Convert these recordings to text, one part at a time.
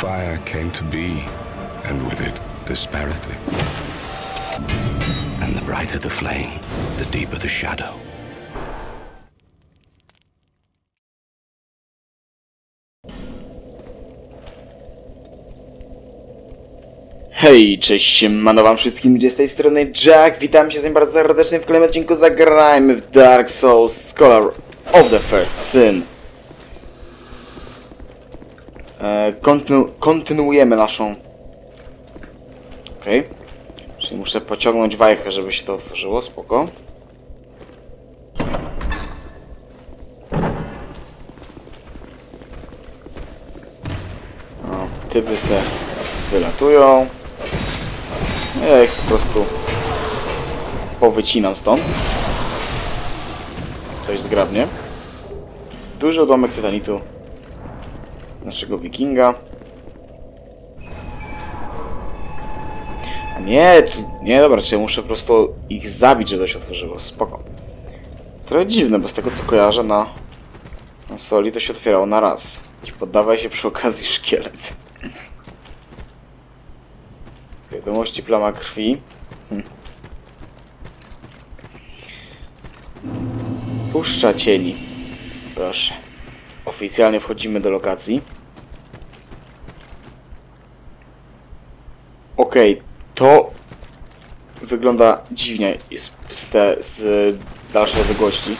Fire came to be, and with it, disparity. And the brighter the flame, the deeper the shadow. Hej, cześć, siemano wam wszystkim, gdzie z tej strony Jack, witam się z bardzo serdecznie w kolejnym odcinku Zagrajmy w Dark Souls Scholar of the First Sin. E, kontynu kontynuujemy naszą... Okej. Czyli muszę pociągnąć wajchę, żeby się to otworzyło, spoko. O, typy se wylatują. Ja ich po prostu powycinam stąd. Dość zgrabnie. Duży odłamek tytanitu z naszego wikinga. A nie, tu, nie dobra, czy ja muszę po prostu ich zabić, żeby to się otworzyło. Spoko. Trochę dziwne, bo z tego co kojarzę na, soli to się otwierało na raz. I poddawaj się przy okazji szkielet. Wiadomości plama krwi. Puszcza cieni. Proszę. Oficjalnie wchodzimy do lokacji. Okej, to wygląda dziwnie z, z, te, z dalszej odległości.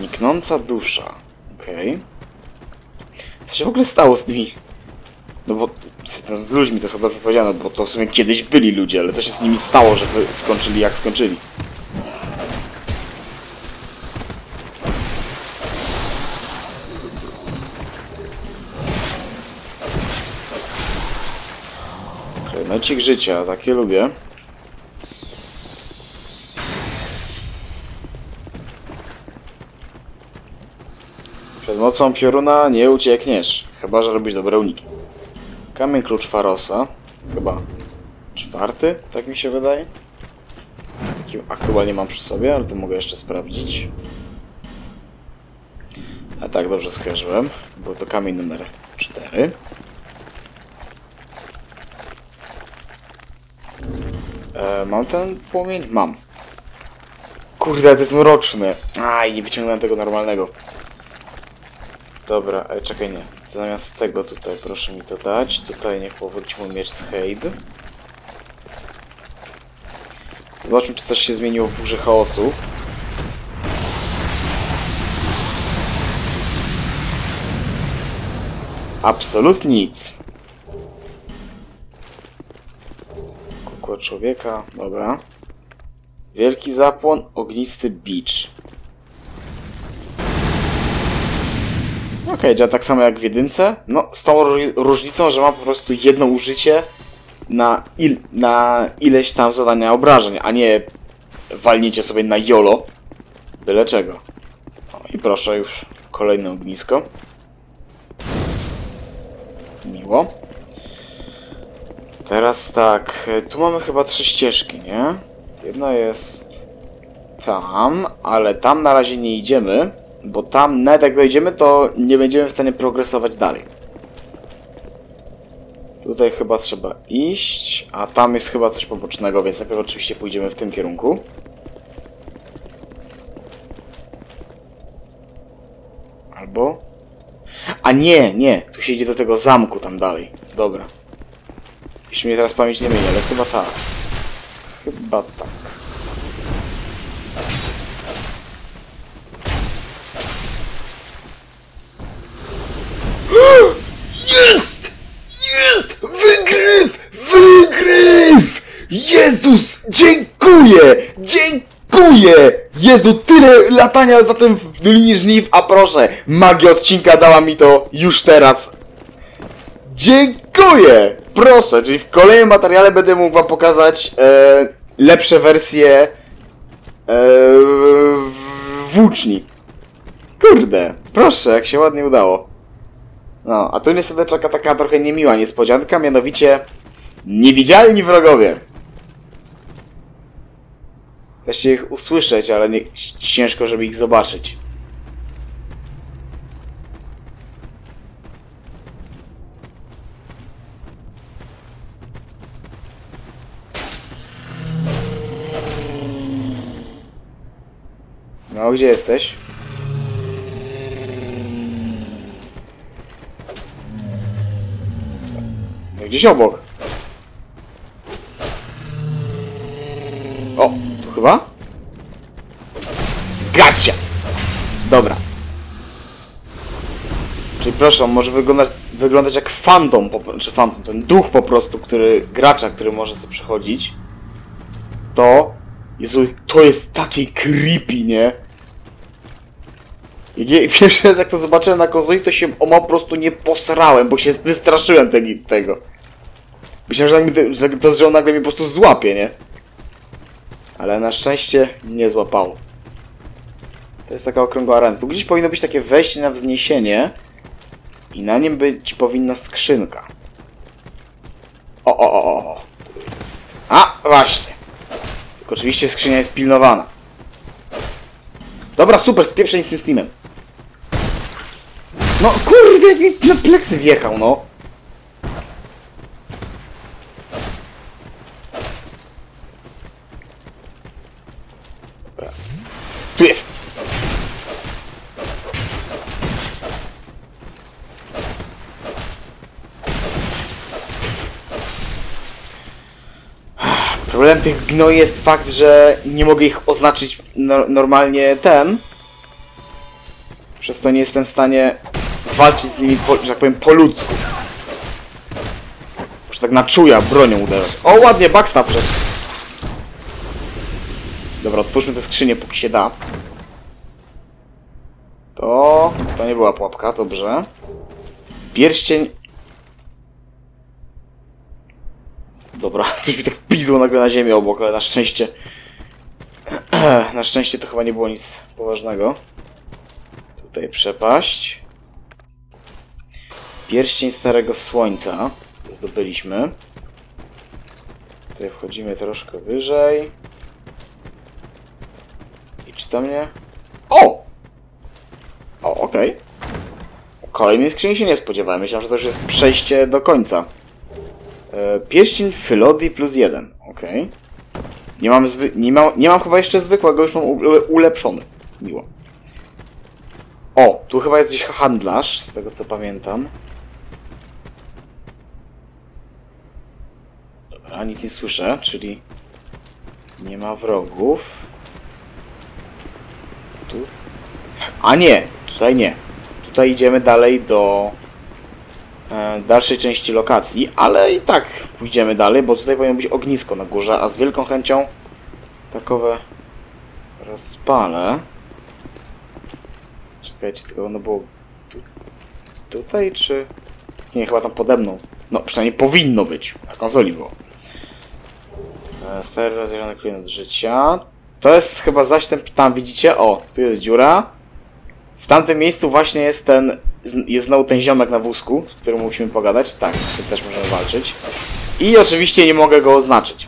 Niknąca dusza. Okej. Co się w ogóle stało z tymi... No bo no, z ludźmi to są dobrze powiedziane, bo to w sumie kiedyś byli ludzie, ale co się z nimi stało, że skończyli jak skończyli? Przedmiocik życia, takie lubię. Przed mocą pioruna nie uciekniesz, chyba że robisz dobre uniki. Kamień klucz Farosa, chyba czwarty, tak mi się wydaje. Jaki aktualnie mam przy sobie, ale to mogę jeszcze sprawdzić. A tak, dobrze skojarzyłem. Był to kamień numer 4. E, mam ten płomień? Mam. Kurde, to jest mroczny. Aj, nie wyciągnąłem tego normalnego. Dobra, ale czekaj, nie. Zamiast tego tutaj proszę mi to dać. Tutaj niech powróci mój miecz z Hade. Zobaczmy, czy coś się zmieniło w burzy chaosu. Absolutnie nic. Człowieka, dobra. Wielki zapłon, ognisty bicz. Okej, okay, działa tak samo jak w jedynce. No, z tą różnicą, że ma po prostu jedno użycie na, il na ileś tam zadania obrażeń, a nie walniecie sobie na jolo. Byle czego. O, I proszę już kolejne ognisko. Miło. Teraz tak, tu mamy chyba trzy ścieżki, nie? Jedna jest tam, ale tam na razie nie idziemy. Bo tam nawet jak dojdziemy, to nie będziemy w stanie progresować dalej. Tutaj chyba trzeba iść, a tam jest chyba coś pobocznego, więc najpierw oczywiście pójdziemy w tym kierunku. Albo... A nie, nie, tu się idzie do tego zamku tam dalej. Dobra. Jeśli mnie teraz pamięć nie myli, ale chyba tak. Chyba tak. Jest! Jest! Wygryw! Wygryw! Jezus! Dziękuję! Dziękuję! Jezu, tyle latania za tym w Dolinie Żniw, a proszę, magia odcinka dała mi to już teraz. Dziękuję! Proszę, czyli w kolejnym materiale będę mógł wam pokazać e, lepsze wersje e, włóczni. Kurde, proszę, jak się ładnie udało. No, a tu niestety czeka taka trochę niemiła niespodzianka, mianowicie niewidzialni wrogowie. Da się ich usłyszeć, ale nie, ciężko, żeby ich zobaczyć. No, gdzie jesteś? No, gdzieś obok. O, tu chyba? Gacia! Dobra. Czyli proszę, może wyglądać, wyglądać jak fandom, czy fandom, ten duch po prostu, który, gracza, który może sobie przechodzić. To, Jezu, to jest takie creepy, nie? Ja, pierwszy raz jak to zobaczyłem na konsoli, to się o po prostu nie posrałem, bo się wystraszyłem tego. tego. Myślałem, że, to, że on nagle mnie po prostu złapie, nie? Ale na szczęście nie złapało. To jest taka okrągła arena. Tu gdzieś powinno być takie wejście na wzniesienie i na nim być powinna skrzynka. O, o, o, o. Jest. A, właśnie. Tylko oczywiście skrzynia jest pilnowana. Dobra, super, spieprzeń z tym Steamem. No kurde, mi na plecy wjechał, no. Dobra. Tu jest! Problemem tych gnoi jest fakt, że nie mogę ich oznaczyć no normalnie ten. Przez to nie jestem w stanie walczyć z nimi, po, że tak powiem, po ludzku. Muszę tak na czuja bronią uderzać. O, ładnie, backstab przed. Dobra, otwórzmy tę skrzynię, póki się da. To... to nie była pułapka, dobrze. Pierścień... Dobra, coś mi tak pizło nagle na ziemię obok, ale na szczęście... na szczęście to chyba nie było nic poważnego. Tutaj przepaść. Pierścień Starego Słońca zdobyliśmy. Tutaj wchodzimy troszkę wyżej. I czy to mnie... O! O, okej. Kolejnej skrzyni się nie spodziewałem. Myślałem, że to już jest przejście do końca. E, pierścień Philodii plus jeden. Okej. Nie mam nie, mam, nie mam chyba jeszcze zwykłego, już mam ule- ulepszony. Miło. O, tu chyba jest gdzieś handlarz, z tego co pamiętam. Dobra, nic nie słyszę, czyli nie ma wrogów. Tu? A nie, tutaj nie. Tutaj idziemy dalej do e, dalszej części lokacji, ale i tak pójdziemy dalej, bo tutaj powinno być ognisko na górze, a z wielką chęcią takowe rozpalę. Czekajcie, tylko ono było tu, tutaj, czy... Nie, chyba tam pode mną. No, przynajmniej powinno być. Na konsoli było. E, Stary rozdzielony klient życia. To jest chyba zaś ten... Tam widzicie? O, tu jest dziura. W tamtym miejscu właśnie jest ten... Jest znowu ten ziomek na wózku, z którym musimy pogadać. Tak, z tym też możemy walczyć. I oczywiście nie mogę go oznaczyć.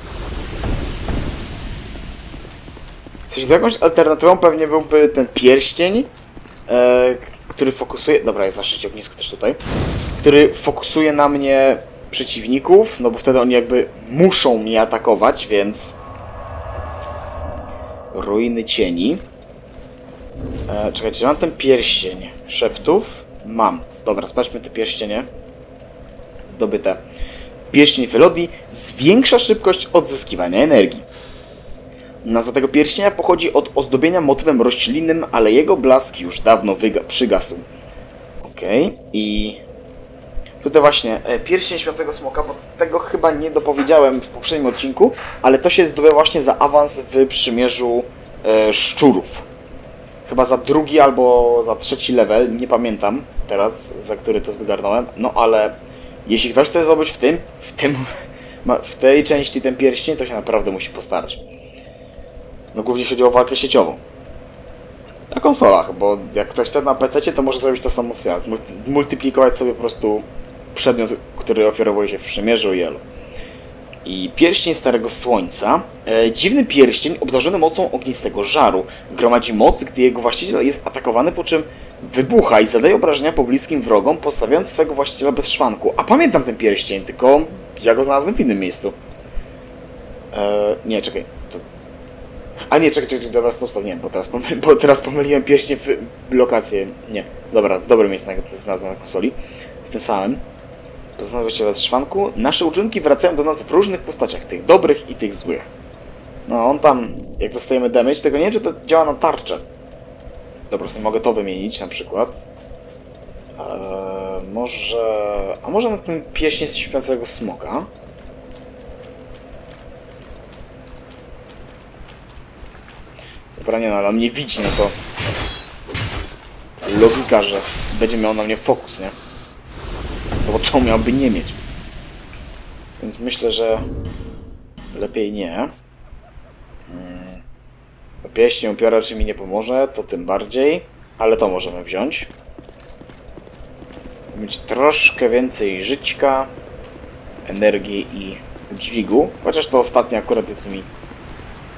To jakąś alternatywą pewnie byłby ten pierścień, e, który fokusuje... Dobra, jest na ognisko też tutaj. Który fokusuje na mnie przeciwników, no bo wtedy oni jakby muszą mnie atakować, więc... Ruiny cieni. E, czekajcie, mam ten pierścień szeptów? Mam. Dobra, sprawdźmy te pierścienie. Zdobyte. Pierścień Felodii zwiększa szybkość odzyskiwania energii. Nazwa tego pierścienia pochodzi od ozdobienia motywem roślinnym, ale jego blask już dawno przygasł. Okej, i tutaj właśnie e, pierścień śpiącego smoka, bo tego chyba nie dopowiedziałem w poprzednim odcinku, ale to się zdobywa właśnie za awans w przymierzu e, szczurów. Chyba za drugi albo za trzeci level, nie pamiętam teraz, za który to zgarnąłem, no ale jeśli ktoś chce zdobyć w tym, w tym, w tej części ten pierścień, to się naprawdę musi postarać. No głównie chodzi o walkę sieciową. Na konsolach, bo jak ktoś chce na PC, to może zrobić to samo co ja. Zmul- Zmultiplikować sobie po prostu przedmiot, który ofiarowuje się w przymierzu i elo. I pierścień Starego Słońca. E, dziwny pierścień obdarzony mocą ognistego żaru. Gromadzi moc, gdy jego właściciel jest atakowany, po czym wybucha i zadaje obrażenia pobliskim wrogom, postawiając swego właściciela bez szwanku. A pamiętam ten pierścień, tylko ja go znalazłem w innym miejscu. E, nie, czekaj. To... A nie, czekaj, czekaj, dobra, stop, stop, nie, bo teraz, pomyli, bo teraz pomyliłem pierśnie w lokację. Nie, dobra, w dobrym miejscu nazwa na konsoli. W tym samym. Pozostałe się z szwanku. Nasze uczynki wracają do nas w różnych postaciach, tych dobrych i tych złych. No, on tam, jak dostajemy damage, tego nie wiem, czy to działa na tarczę. Dobra, sobie mogę to wymienić na przykład. Eee, może... A może na tym pieśnie z śpiącego smoka? Dobra, nie no, ale on mnie widzi, no to... Logika, że będzie miał na mnie fokus, nie? No bo czemu miałby nie mieć? Więc myślę, że... Lepiej nie. Mm. Pieśń upiora czy mi nie pomoże, to tym bardziej. Ale to możemy wziąć. Mieć troszkę więcej żyćka, energii i dźwigu. Chociaż to ostatnie akurat jest mi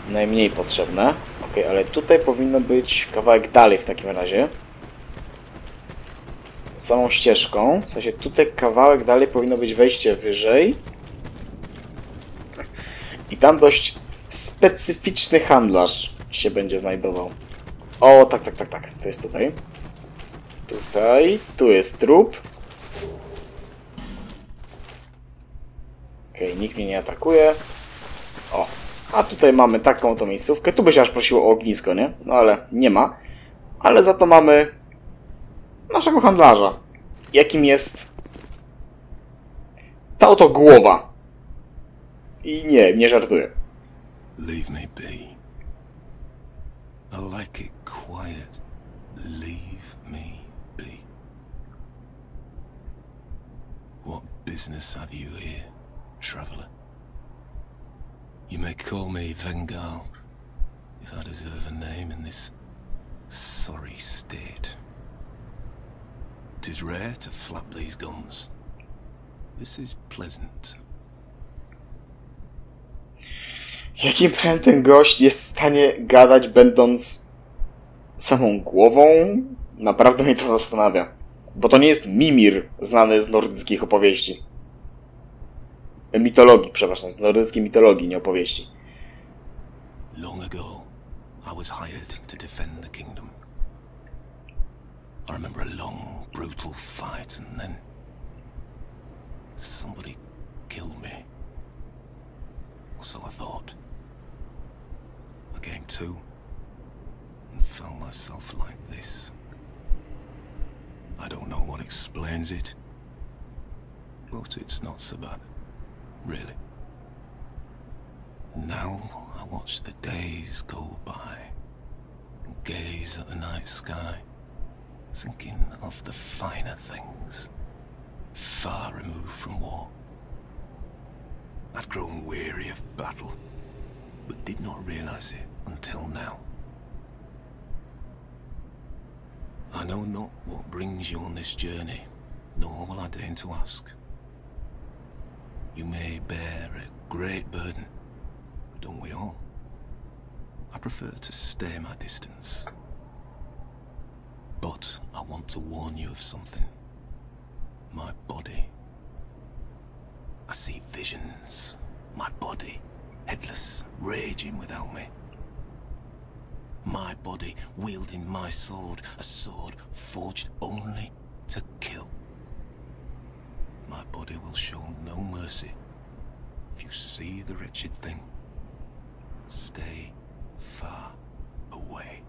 najmniej potrzebne. Ok, ale tutaj powinno być kawałek dalej w takim razie. Samą ścieżką. W sensie tutaj kawałek dalej powinno być wejście wyżej. I tam dość specyficzny handlarz się będzie znajdował. O, tak, tak, tak, tak. To jest tutaj. Tutaj. Tu jest trup. Okej, nikt mnie nie atakuje. O, a tutaj mamy taką oto miejscówkę. Tu by się aż prosiło o ognisko, nie? No ale nie ma. Ale za to mamy naszego handlarza. Jakim jest ta oto głowa. I nie, nie żartuję. Leave me be. I like it quiet. Leave me be. What business have you here, traveller? You may call me Vengal, if I deserve a name in this sorry state. Tis rare to flap these guns. This is pleasant. Jakim prawem ten gość jest w stanie gadać, będąc samą głową? Naprawdę mnie to zastanawia. Bo to nie jest Mimir, znany z nordyckich opowieści. Mitologii, przepraszam, z nordyckiej mitologii, nie opowieści. Long ago, I was hired to defend the kingdom. I remember a long, brutal fight, and then somebody killed me. Or so I thought. I came to and found myself like this. I don't know what explains it, but it's not so bad, really. Now I watch the days go by and gaze at the night sky, thinking of the finer things, far removed from war. I'd grown weary of battle, but did not realize it until now. I know not what brings you on this journey, nor will I deign to ask. You may bear a great burden, but don't we all? I prefer to stay my distance. But I want to warn you of something. My body. I see visions. My body, headless, raging without me. My body wielding my sword, a sword forged only to kill. My body will show no mercy. If you see the wretched thing, stay far away.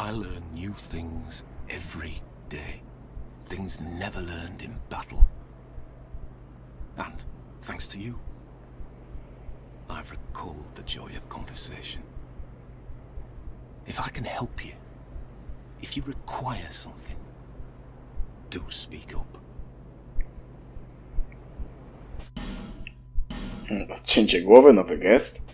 I learn new things every day. Things never learned in battle. And, thanks to you, I've recalled the joy of conversation. If I can help you, if you require something, do speak up. Odcięcie głowy, nowy gest.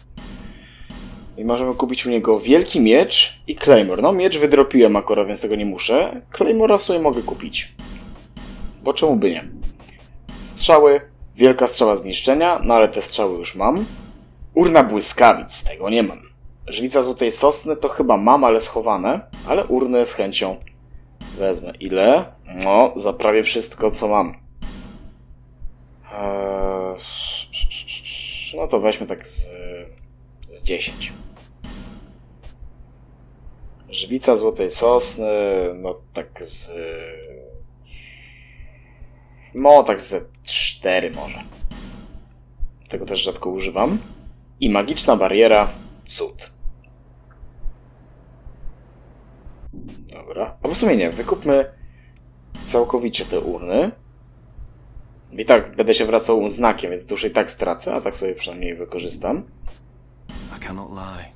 I możemy kupić u niego wielki miecz i Claymore. No, miecz wydropiłem akurat, więc tego nie muszę. Claymora w sumie mogę kupić. Bo czemu by nie? Strzały, wielka strzała zniszczenia, no ale te strzały już mam. Urna błyskawic, tego nie mam. Żwica złotej sosny to chyba mam, ale schowane. Ale urny z chęcią wezmę. Ile? No, za prawie wszystko, co mam. Eee, No to weźmy tak z, z 10. Żywica złotej sosny, no tak z... No tak z 4 może. Tego też rzadko używam. I magiczna bariera, cud. Dobra. A w sumie nie, wykupmy całkowicie te urny. I tak będę się wracał znakiem, więc i tak stracę, a tak sobie przynajmniej wykorzystam. I cannot lie.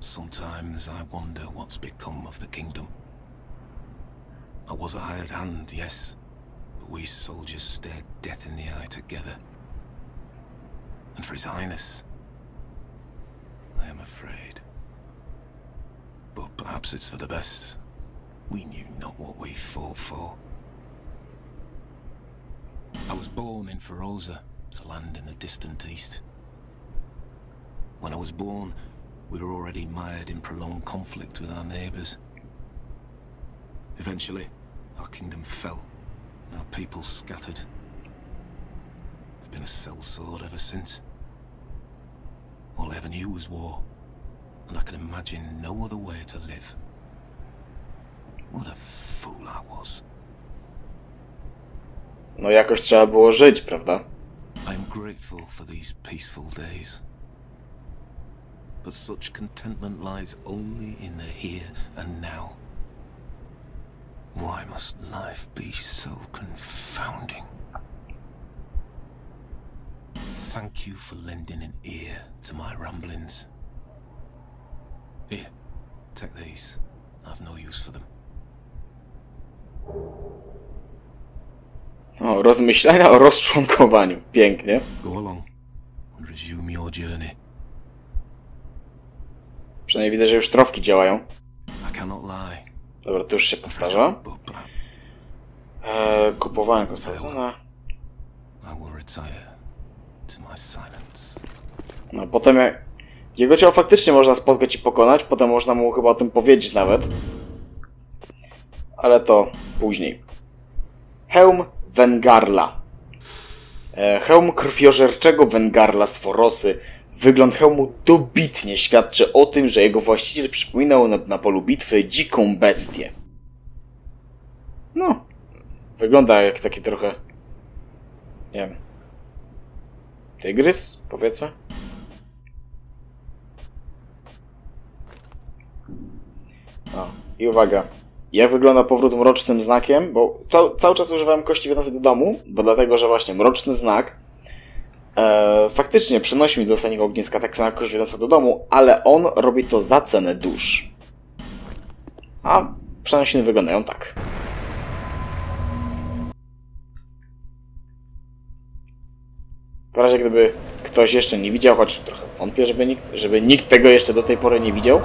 Sometimes I wonder what's become of the kingdom. I was a hired hand, yes, but we soldiers stared death in the eye together. And for His Highness, I am afraid. But perhaps it's for the best. We knew not what we fought for. I was born in Feroza, a land in the distant east. When I was born, we were already mired in prolonged conflict with our neighbors. Eventually, our kingdom fell, our people scattered. I've been a sellsword ever since. All I ever knew was war, and I can imagine no other way to live. What a fool I was. No jakoś trzeba było żyć, prawda? I'm grateful for these peaceful days. But such contentment lies only in the here and now. Why must life be so confounding? Thank you for lending an ear to my ramblings. Here, take these. I've no use for them. Oh, o, rozmyślania o rozczłonkowaniu. Pięknie. Go along and resume your journey. Przynajmniej widzę, że już trofki działają. Dobra, to już się powtarza. Eee, kupowałem silence. No, potem jak... Jego ciało faktycznie można spotkać i pokonać, potem można mu chyba o tym powiedzieć nawet. Ale to później. Hełm Wengarla. E, hełm krwiożerczego Wengarla z Forosy. Wygląd hełmu dobitnie świadczy o tym, że jego właściciel przypominał na, na polu bitwy dziką bestię. No, wygląda jak taki trochę... Nie wiem... Tygrys, powiedzmy? O, i uwaga. Jak wygląda powrót mrocznym znakiem? Bo cał, cały czas używałem kości wiodącej do domu, bo dlatego, że właśnie mroczny znak e, faktycznie przynosi mi do ostatniego ogniska tak samo jak kość wiodąca do domu, ale on robi to za cenę dusz. A przenosiny wyglądają tak. W razie gdyby ktoś jeszcze nie widział, choć trochę wątpię, żeby nikt, żeby nikt tego jeszcze do tej pory nie widział.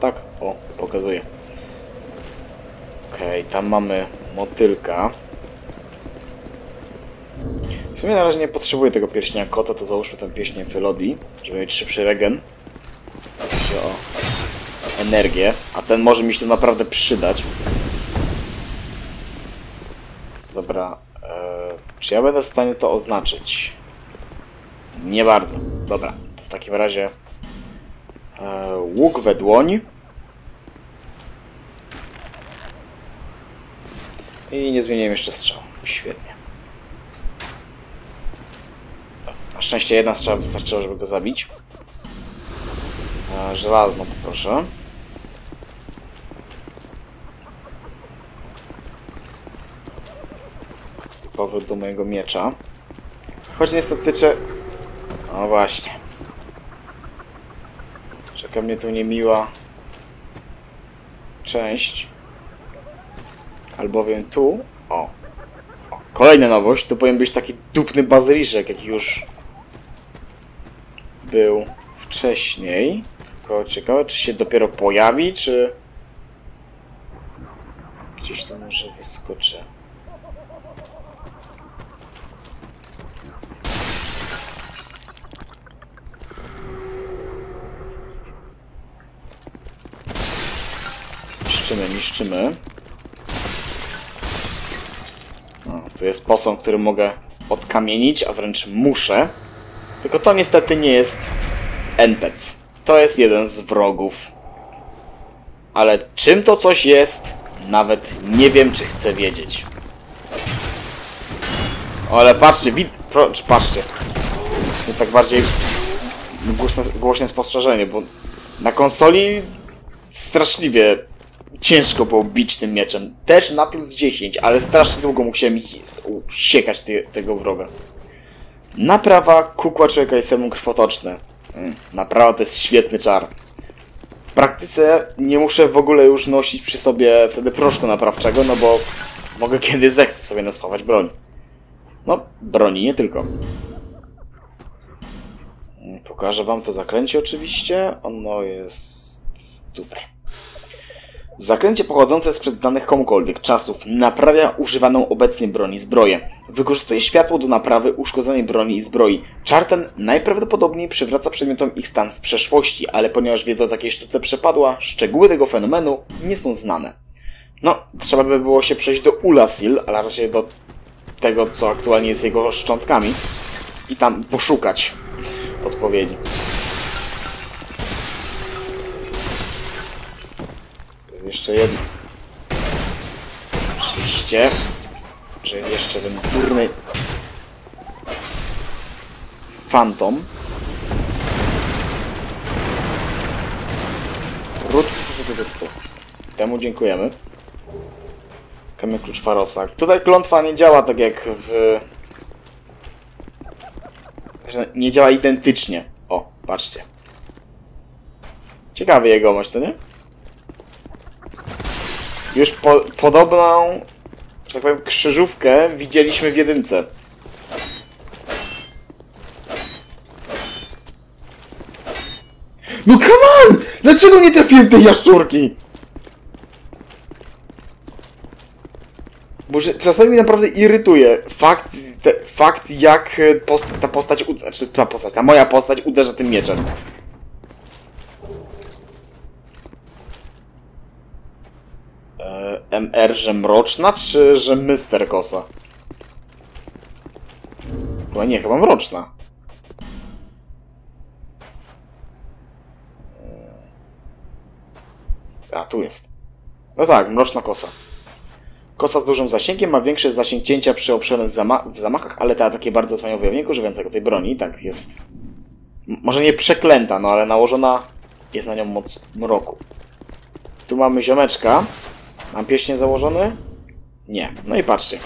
Tak, o, pokazuję. Okej, tam mamy motylka. W sumie na razie nie potrzebuję tego pierścienia kota, to załóżmy ten pierścień Felodii, żeby mieć szybszy regen. Chodzi o energię, a ten może mi się tu naprawdę przydać. Dobra, e, czy ja będę w stanie to oznaczyć? Nie bardzo. Dobra, to w takim razie e, łuk we dłoń. I nie zmieniłem jeszcze strzał. Świetnie. To, na szczęście jedna strzała wystarczyła, żeby go zabić. E, żelazno poproszę. Powrót do mojego miecza. Choć niestety cze... No właśnie. Czeka mnie tu niemiła część. Albowiem tu... O. o. Kolejna nowość. Tu powinien być taki dupny bazyliszek, jaki już był wcześniej. Tylko ciekawe, czy się dopiero pojawi, czy... Gdzieś to może wyskoczy. Niszczymy, niszczymy. O, tu jest posąg, który mogę odkamienić, a wręcz muszę. Tylko to niestety nie jest NPC. To jest jeden z wrogów. Ale czym to coś jest, nawet nie wiem, czy chcę wiedzieć. O, ale patrzcie, wid... Pro... Patrzcie. To tak bardziej głośne, głośne spostrzeżenie, bo na konsoli straszliwie ciężko było bić tym mieczem. Też na plus 10, ale strasznie długo musiałem siekać te, tego wroga. Naprawa kukła człowieka jest semum krwotoczne. Mm, Naprawa to jest świetny czar. W praktyce nie muszę w ogóle już nosić przy sobie wtedy proszku naprawczego, no bo mogę kiedy zechcę sobie naspawać broń. No, broni nie tylko. Mm, Pokażę wam to zaklęcie oczywiście. Ono jest tutaj. Zaklęcie pochodzące sprzed danych komukolwiek czasów naprawia używaną obecnie broń i zbroję. Wykorzystuje światło do naprawy uszkodzonej broni i zbroi. Czar ten najprawdopodobniej przywraca przedmiotom ich stan z przeszłości, ale ponieważ wiedza o takiej sztuce przepadła, szczegóły tego fenomenu nie są znane. No, trzeba by było się przejść do Ulasil, ale raczej do tego, co aktualnie jest jego szczątkami i tam poszukać odpowiedzi. Jeszcze jedno. Oczywiście, że jeszcze ten durny Phantom. Rut... Temu dziękujemy. Kamień klucz Farosa. Tutaj klątwa nie działa tak jak w... Nie działa identycznie. O, patrzcie. Ciekawy jegomość, co nie? Już po, podobną, że tak powiem, krzyżówkę widzieliśmy w jedynce. No come on! Dlaczego nie trafiłem tej jaszczurki? Bo że czasami naprawdę irytuje fakt, te, fakt jak e, post, ta postać, znaczy ta postać, ta moja postać uderza tym mieczem. E, MR, że mroczna, czy że Mister Kosa? Chyba nie, chyba mroczna. A, tu jest. No tak, mroczna kosa. Kosa z dużym zasięgiem ma większy zasięg cięcia przy obszernych zama w zamachach, ale te ataki bardzo osłaniają wojownika używającego tej broni. Tak, jest... Może nie przeklęta, no ale nałożona jest na nią moc mroku. Tu mamy ziomeczka. Mam pieśnie założony? Nie. No i patrzcie.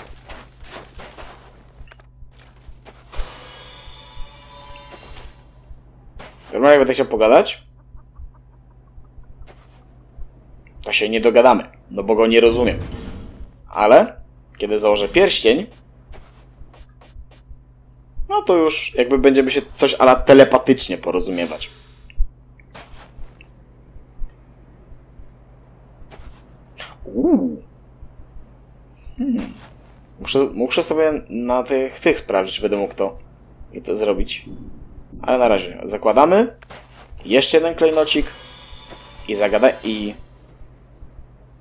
Normalnie będę chciał pogadać. To się nie dogadamy, no bo go nie rozumiem. Ale kiedy założę pierścień, no to już jakby będziemy się coś ala telepatycznie porozumiewać. Hmm. Muszę, muszę sobie na tych, tych sprawdzić, czy będę mógł to, to zrobić. Ale na razie zakładamy. Jeszcze jeden klejnocik. I zagadaj... i...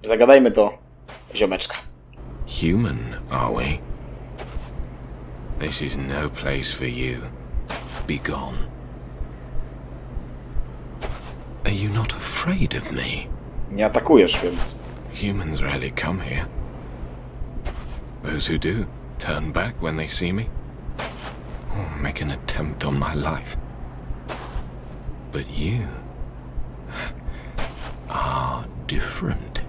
Zagadajmy do ziomeczka. Human, are we? This is no place for you. Be gone. Are you not afraid of me? Nie atakujesz, więc... Humans rarely come here. Those who do turn back when they see me, or make an attempt on my life. But you are different.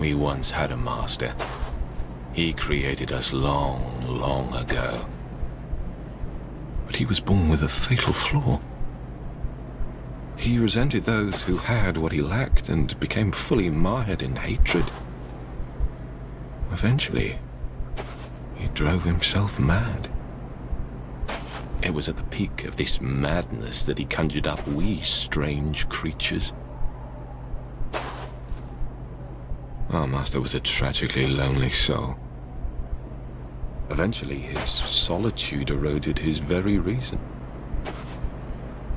We once had a master. He created us long, long ago. But he was born with a fatal flaw. He resented those who had what he lacked and became fully mired in hatred. Eventually, he drove himself mad. It was at the peak of this madness that he conjured up we strange creatures. Our master was a tragically lonely soul. Eventually, his solitude eroded his very reason.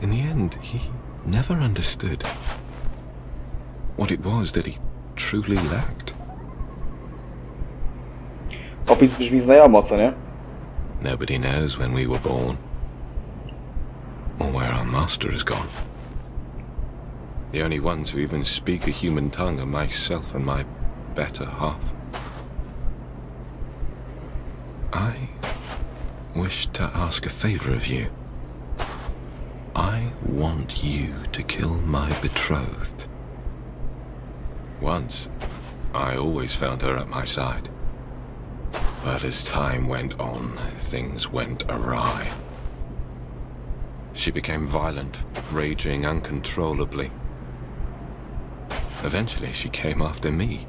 In the end, he never understood what it was that he truly lacked. Opis brzmi znajomo, co nie? Nobody knows when we were born, or where our master has gone. The only ones who even speak a human tongue are myself and my better half. I wish to ask a favor of you. I want you to kill my betrothed. Once, I always found her at my side. But as time went on, things went awry. She became violent, raging uncontrollably. Eventually, she came after me.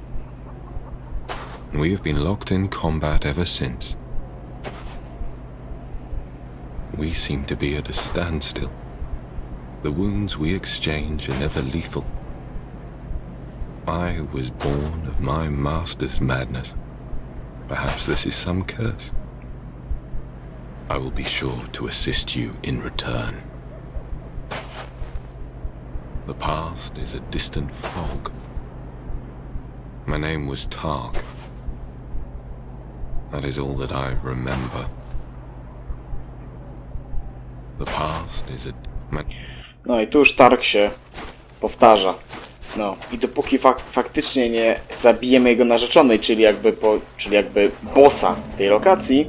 We have been locked in combat ever since. We seem to be at a standstill. The wounds we exchange are never lethal. I was born of my master's madness. Perhaps this is some curse. I will be sure to assist you in return. The past is a distant fog. My name was Targ. That is all that I remember. The past is a... No i tu już Tark się powtarza. No i dopóki fak faktycznie nie zabijemy jego narzeczonej, czyli jakby, po, czyli jakby bossa tej lokacji,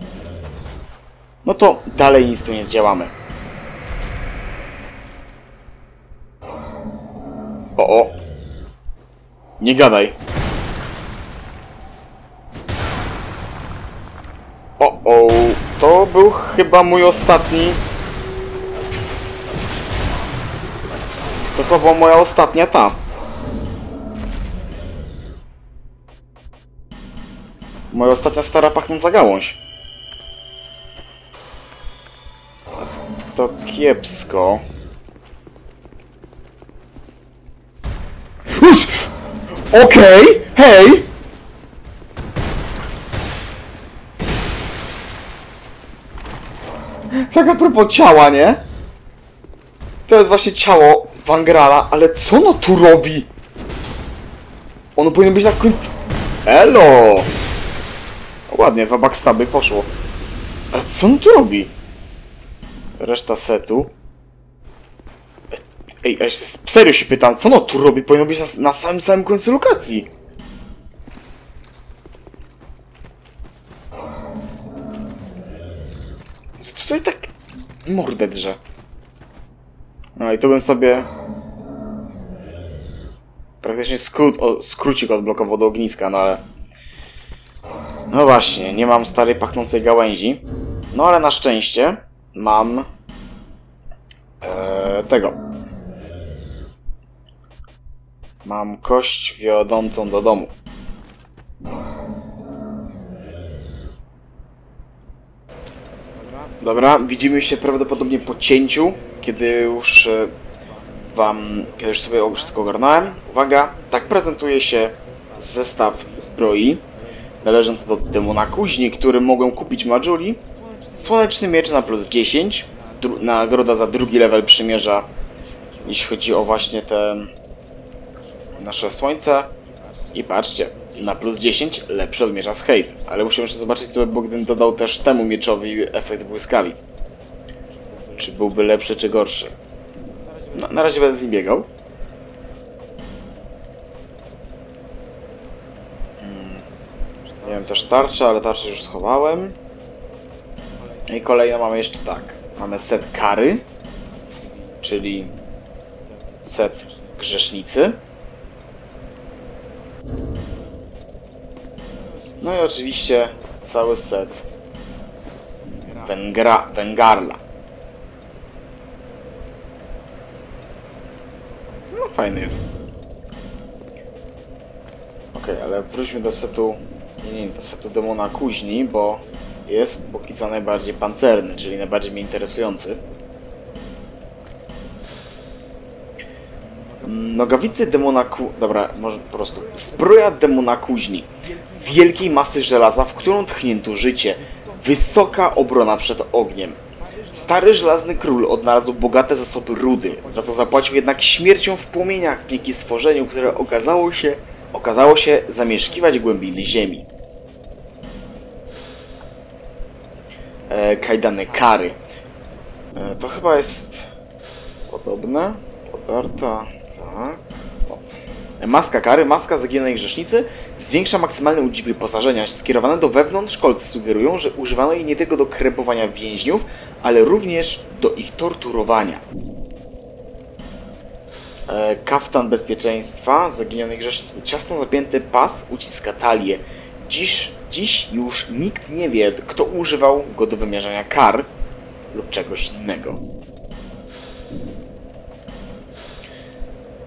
no to dalej nic tu nie zdziałamy. O, o. Nie gadaj. O, o. To był chyba mój ostatni... To chyba była moja ostatnia ta. Moja ostatnia stara pachnąca gałąź. To kiepsko. Uż! Okej! Hej! Tak a propos ciała, nie? To jest właśnie ciało Wangrala, ale co ono tu robi? Ono powinno być na koń... Elo! Ładnie, dwa backstaby poszło. Ale co on tu robi? Reszta setu. Ej, ej, serio się pytam, co ono tu robi? Powinno być na, na samym samym końcu lokacji. Co tutaj tak mordę drze? No i tu bym sobie praktycznie skrót, o, skrócik odblokował do ogniska, no ale no właśnie, nie mam starej pachnącej gałęzi. No ale na szczęście mam e, tego. Mam kość wiodącą do domu. Dobra, widzimy się prawdopodobnie po cięciu, kiedy już e, wam, kiedy już sobie wszystko ogarnąłem. Uwaga, tak prezentuje się zestaw zbroi należący do demona kuźni, który mogłem kupić Majuli. Słoneczny miecz na plus 10, nagroda za drugi level przymierza, jeśli chodzi o właśnie te nasze słońce. I patrzcie, na plus 10 lepszy od miecza z. Ale musimy jeszcze zobaczyć, co by było, gdybym dodał też temu mieczowi efekt błyskawic. Czy byłby lepszy, czy gorszy. No, na razie będę z nim biegał. Miałem też tarczę, ale tarczę już schowałem. I kolejno mamy jeszcze tak. Mamy set kary, czyli set grzesznicy. No i oczywiście cały set Węgra, Węgarla. Fajny jest. Ok, ale wróćmy do setu nie, nie, do setu demona kuźni, bo jest póki co najbardziej pancerny, czyli najbardziej mnie interesujący. Nogawicy demona ku... Dobra, może po prostu. Zbroja demona kuźni. Wielkiej masy żelaza, w którą tchnięto życie. Wysoka obrona przed ogniem. Stary żelazny król odnalazł bogate zasoby rudy, za to zapłacił jednak śmiercią w płomieniach dzięki stworzeniu, które okazało się, okazało się zamieszkiwać głębiny ziemi. e, kajdany kary. E, to chyba jest podobne. Podarta, tak. O. Maska kary, maska zaginionej grzesznicy zwiększa maksymalny udźwig wyposażenia. Skierowane do wewnątrz kolce sugerują, że używano jej nie tylko do krępowania więźniów, ale również do ich torturowania. E, kaftan bezpieczeństwa zaginionej grzesznicy. Ciasno zapięty pas uciska talię. Dziś, dziś już nikt nie wie, kto używał go do wymierzania kar lub czegoś innego.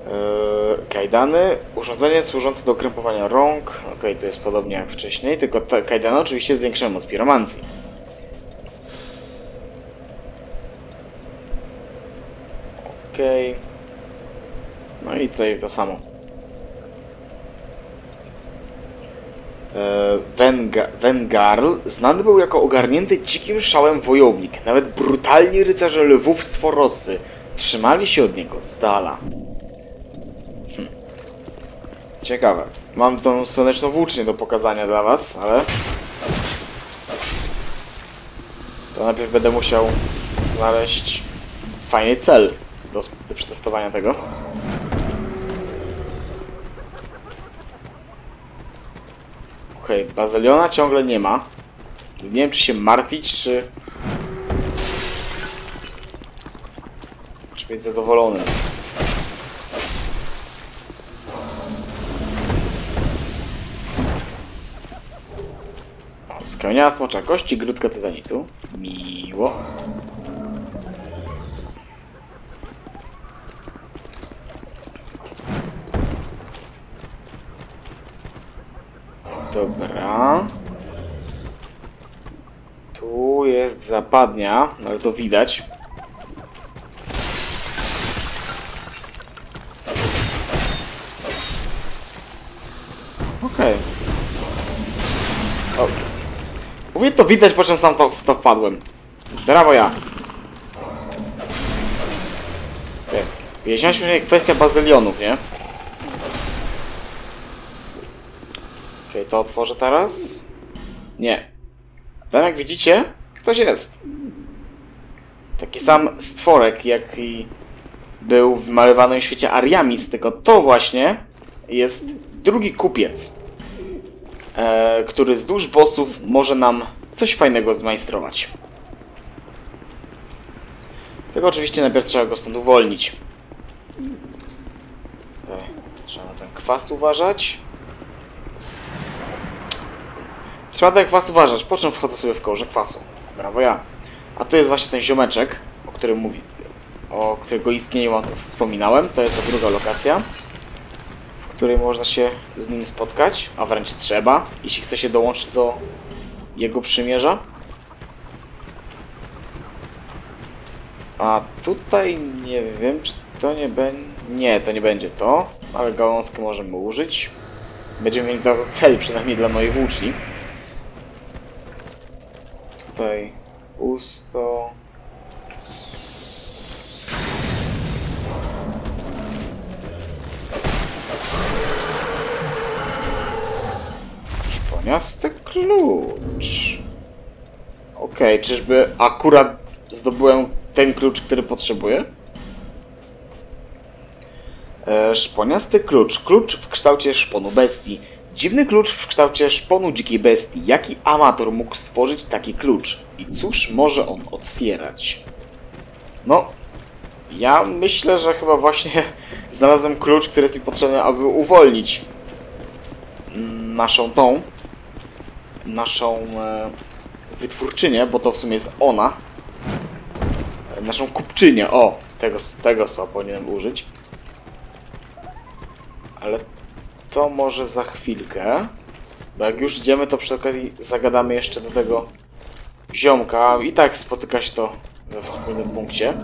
Eee, kajdany, urządzenie służące do krępowania rąk. Ok, to jest podobnie jak wcześniej, tylko te kajdany oczywiście zwiększają moc piromancji. No i tutaj to samo. Venga Vengarl znany był jako ogarnięty dzikim szałem wojownik. Nawet brutalni rycerze lwów z Forosy trzymali się od niego z dala. Ciekawe. Mam tą słoneczną włócznię do pokazania dla was, ale... To najpierw będę musiał znaleźć fajny cel do, do przetestowania tego. Okej, okay, Bazyliona ciągle nie ma. Nie wiem, czy się martwić, czy... Czy być zadowolony. Skamieniała smocza kości, grudka tytanitu. Miło. Dobra. Tu jest zapadnia, ale to widać. Okej. Okay. Mówię to widać, po czym sam to, w to wpadłem. Brawo ja. Wyjaśnialiśmy kwestia bazylionów, nie? Okej, okay, to otworzę teraz. Nie. Tam jak widzicie, ktoś jest. Taki sam stworek, jaki był w malowanym świecie Ariamis, tylko to właśnie jest drugi kupiec, e, który wzdłuż bossów może nam coś fajnego zmajstrować. Tylko oczywiście najpierw trzeba go stąd uwolnić. Okay. Trzeba na ten kwas uważać. Trzeba ten kwas uważać, po czym wchodzę sobie w kołże kwasu. Brawo ja. A tu jest właśnie ten ziomeczek, o którym mówi, o którego istnieniu wam tu wspominałem. To jest ta druga lokacja której można się z nim spotkać, a wręcz trzeba, jeśli chce się dołączyć do jego przymierza. A tutaj nie wiem, czy to nie będzie... Nie, to nie będzie to, ale gałązkę możemy użyć. Będziemy mieli od razu cel, przynajmniej dla mojej włóczni. Tutaj pusto. Miasty klucz. Okay, czyżby akurat zdobyłem ten klucz, który potrzebuję? E, szponiasty klucz. Klucz w kształcie szponu bestii. Dziwny klucz w kształcie szponu dzikiej bestii. Jaki amator mógł stworzyć taki klucz? I cóż może on otwierać? No, ja myślę, że chyba właśnie znalazłem klucz, który jest mi potrzebny, aby uwolnić naszą tą naszą e, wytwórczynię, bo to w sumie jest ona. Naszą kupczynię, o! Tego, tego co powinienem użyć. Ale to może za chwilkę. Bo jak już idziemy, to przy okazji zagadamy jeszcze do tego ziomka. I tak spotyka się to we wspólnym punkcie.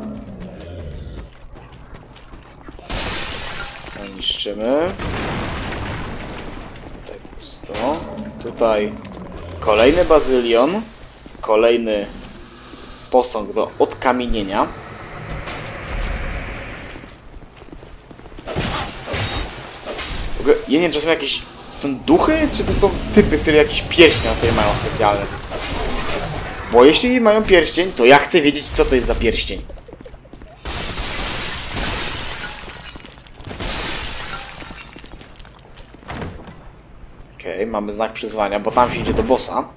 Niszczymy. Tutaj pusto. Tutaj Kolejny bazylion. Kolejny posąg do odkamienienia. Ogóle, ja nie wiem, czy są jakieś... Są duchy, czy to są typy, które jakieś pieśni na sobie mają specjalne? Bo jeśli mają pierścień, to ja chcę wiedzieć, co to jest za pierścień. Okej, mamy znak przyzwania, bo tam się idzie do bossa.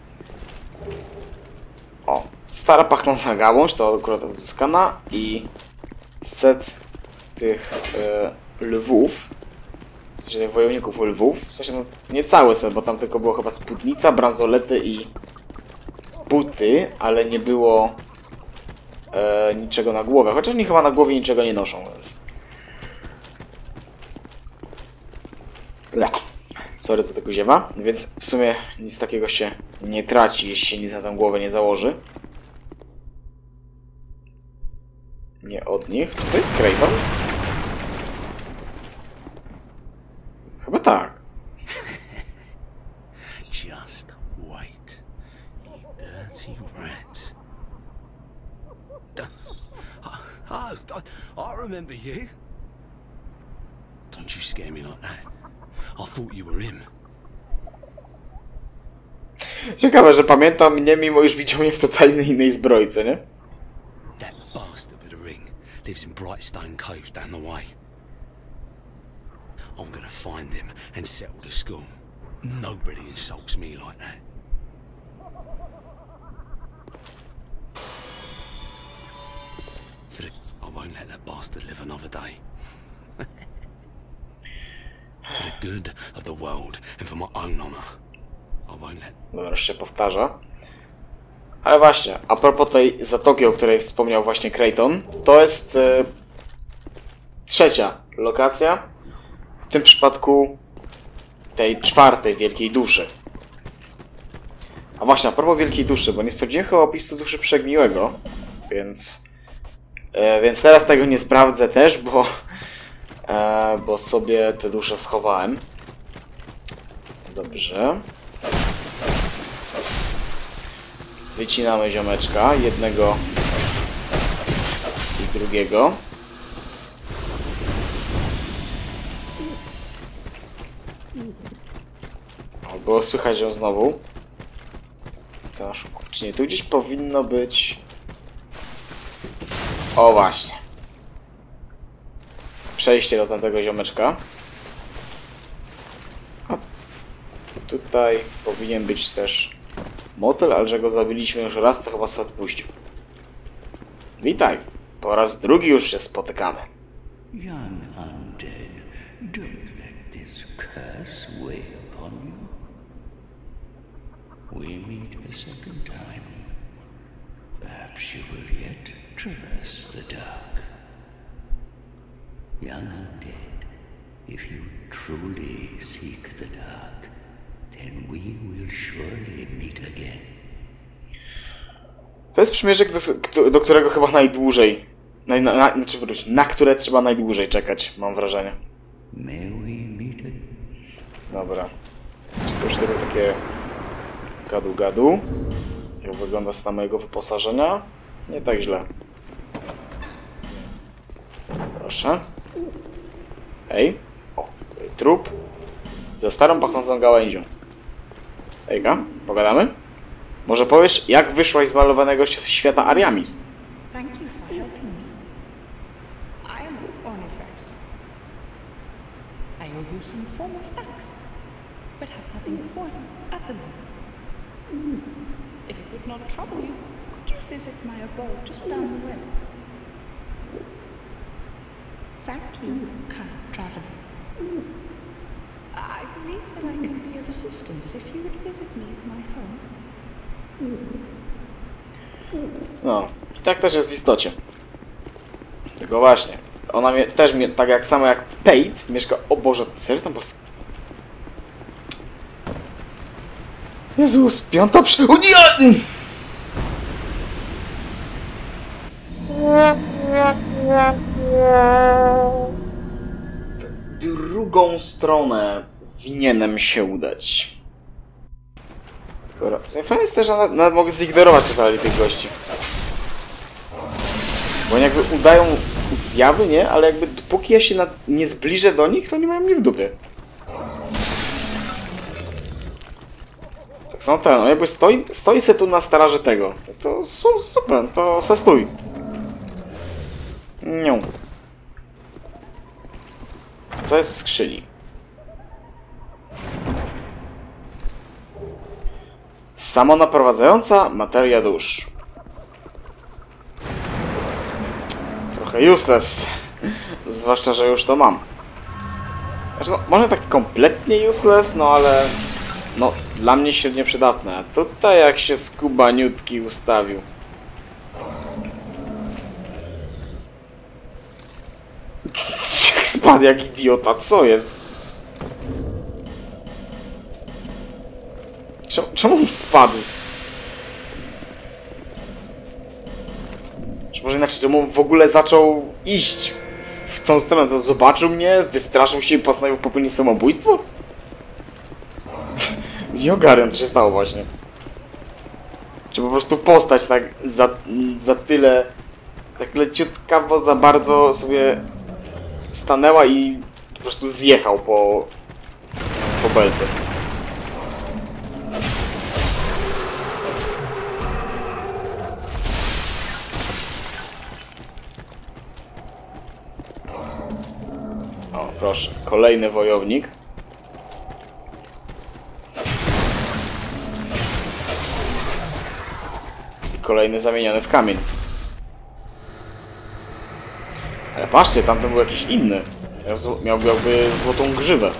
O, stara pachnąca gałąź, to akurat odzyskana i set tych e, lwów, w sensie wojowników lwów, w sensie no, nie cały set, bo tam tylko było chyba spódnica, bransolety i buty, ale nie było e, niczego na głowę, chociaż oni chyba na głowie niczego nie noszą, więc... Lech. Sorry za tego ziewa, więc w sumie nic takiego się nie traci, jeśli się nic na tę głowę nie założy. Nie od nich. Czy to jest Kraton? You. Don't you scare me like that. I thought you were him. Ciekawe, że pamiętam mnie, mimo iż widział mnie w totalnie innej zbrojce, nie? That bastard with the ring lives in Brightstone Cove down the way. I'm gonna find him and settle the score. Nobody insults me like that. Another for the good of the world and for my own honour, I won't let Dobra, już się powtarza. Ale właśnie, a propos tej zatoki, o której wspomniał właśnie Creighton, to jest e, trzecia lokacja. W tym przypadku tej czwartej wielkiej duszy. A właśnie, a propos wielkiej duszy, bo nie sprawdziłem chyba opisu duszy przegniłego, więc. E, więc teraz tego nie sprawdzę też, bo. E, bo sobie te dusze schowałem. Dobrze. Wycinamy ziomeczka, jednego i drugiego. O, było słychać ją znowu. To naszą kurczynię. Tu gdzieś powinno być... O właśnie. Przejście do tamtego ziomeczka. A tutaj powinien być też motyl, ale że go zabiliśmy już raz, to chyba sobie odpuścił. Witaj. Po raz drugi już się spotykamy. Young undead, don't let this curse weigh upon you. We meet a second time. Perhaps you will yet traverse the dark. Young undead, if you truly seek the dark, then we will surely meet again. To jest przymierzek, do, do, którego chyba najdłużej, naj, na, na, znaczy wróć, na które trzeba najdłużej czekać, mam wrażenie. Dobra. Czy to już tylko takie gadu-gadu? Jak wygląda stan mojego wyposażenia? Nie tak źle. Proszę. Ej. O, tutaj trup. Ze starą pachnącą gałęzią. Ejka, pogadamy? Może powiesz, jak wyszłaś z malowanego świata Ariamis? Trouble you, could you visit my abode just down the way? Thank you, kind traveler. I believe that I can be of assistance if you would visit me at my home. No, tak też jest w istocie. Tylko właśnie, ona mnie, też mnie, tak jak samo jak Pate, mieszka... O Boże, serio tam bos... Jezus, piąta przy... O nie! W drugą stronę winienem się udać. Dobra. Fajne jest też, że nawet, nawet mogę zignorować tych gości. Bo oni jakby udają zjawy, nie? Ale jakby dopóki ja się na, nie zbliżę do nich, to nie mają mnie w dupie. Tak samo ten, no jakby stoi, stoi se tu na staraże tego. To su- super, to se stój. Nią. Co jest w skrzyni? Samonaprowadzająca materia dusz. Trochę useless. Zwłaszcza, że już to mam. Znaczy, no, może tak kompletnie useless, no ale... No, dla mnie średnio przydatne. Tutaj jak się skubaniutki ustawił. Jak spadł jak idiota, co jest? Czemu, czemu on spadł? Czy może inaczej, czemu on w ogóle zaczął iść w tą stronę? Zobaczył mnie, wystraszył się i postanowił popełnić samobójstwo? Nie ogarniam, co się stało właśnie. Czy po prostu postać tak za, za tyle, tak leciutkawo za bardzo sobie stanęła i po prostu zjechał po, po belce. O, proszę, kolejny wojownik. I kolejny zamieniony w kamień. Ale patrzcie, tamten był jakiś inny. Miał, jakby złotą grzywę.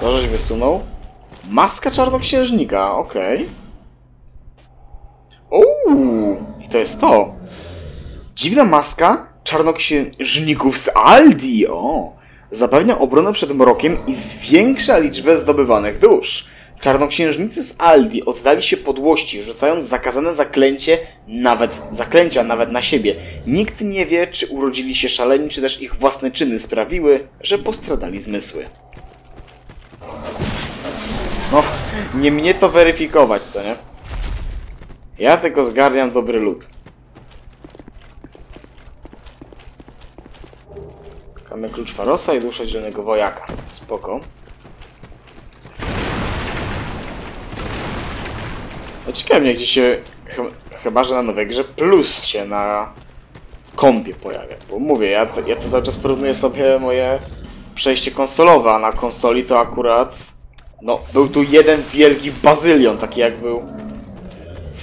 To żeś wysunął. Maska czarnoksiężnika, okej. Uuu, i to jest to. Dziwna maska czarnoksiężników z Aldi, o! Zapewnia obronę przed mrokiem i zwiększa liczbę zdobywanych dusz. Czarnoksiężnicy z Aldi oddali się podłości, rzucając zakazane zaklęcie, nawet zaklęcia nawet na siebie. Nikt nie wie, czy urodzili się szaleni, czy też ich własne czyny sprawiły, że postradali zmysły. No, nie mnie to weryfikować, co nie? Ja tylko zgarniam dobry lód. Mamy klucz Farosa i duszę dzielnego wojaka. Spoko. No ciekawe mnie, gdzie się... ch- Chyba, że na nowej grze plus się na kompie pojawia. Bo mówię, ja, ja to cały czas porównuję sobie moje przejście konsolowe, a na konsoli to akurat... No, był tu jeden wielki bazylion, taki jak był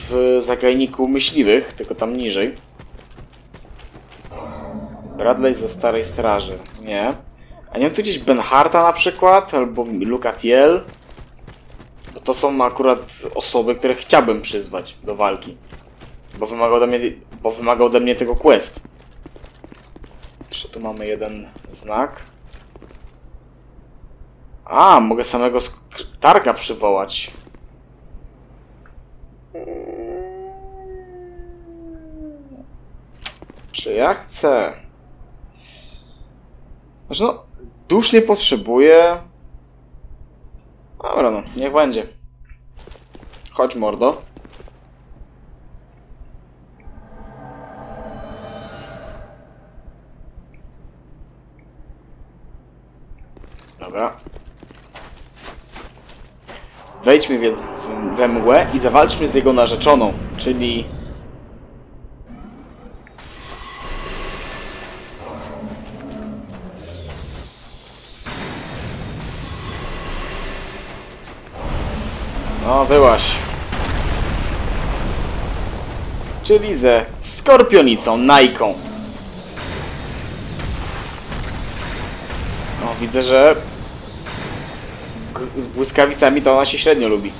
w zagajniku myśliwych, tylko tam niżej. Bradley ze Starej Straży. Nie. A nie wiem, tu gdzieś Ben Harta na przykład, albo Lucatiel. Bo to są akurat osoby, które chciałbym przyzwać do walki. Bo wymaga ode mnie, bo wymaga ode mnie tego quest. Jeszcze tu mamy jeden znak. A, mogę samego targa przywołać. Czy ja chcę? Znaczy no, dusz nie potrzebuję. Dobra no, niech będzie. Chodź mordo. Dobra. Wejdźmy więc we mgłę i zawalczmy z jego narzeczoną, czyli Czyli ze skorpionicą, Najką. No, widzę, że z błyskawicami to ona się średnio lubi.